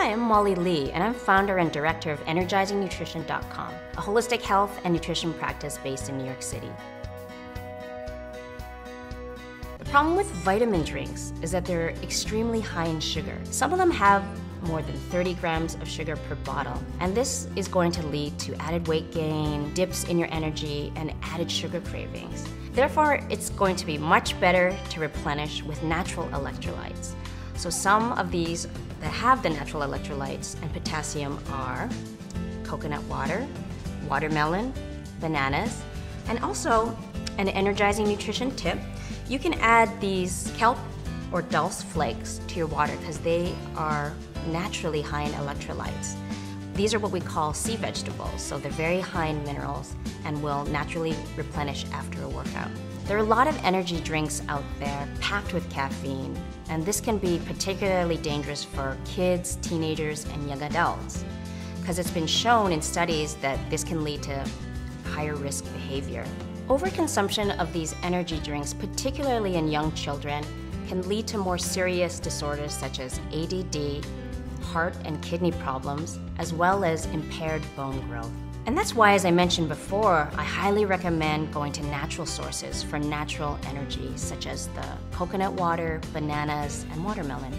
Hi, I'm Molly Lee, and I'm founder and director of EnergizingNutrition.com, a holistic health and nutrition practice based in New York City. The problem with vitamin drinks is that they're extremely high in sugar. Some of them have more than 30 grams of sugar per bottle, and this is going to lead to added weight gain, dips in your energy, and added sugar cravings. Therefore, it's going to be much better to replenish with natural electrolytes. So some of these that have the natural electrolytes and potassium are coconut water, watermelon, bananas, and also an energizing nutrition tip. You can add these kelp or dulse flakes to your water because they are naturally high in electrolytes. These are what we call sea vegetables, so they're very high in minerals and will naturally replenish after a workout. There are a lot of energy drinks out there packed with caffeine, and this can be particularly dangerous for kids, teenagers, and young adults because it's been shown in studies that this can lead to higher risk behavior. Overconsumption of these energy drinks, particularly in young children, can lead to more serious disorders such as ADD, heart and kidney problems, as well as impaired bone growth. And that's why, as I mentioned before, I highly recommend going to natural sources for natural energy, such as the coconut water, bananas, and watermelon.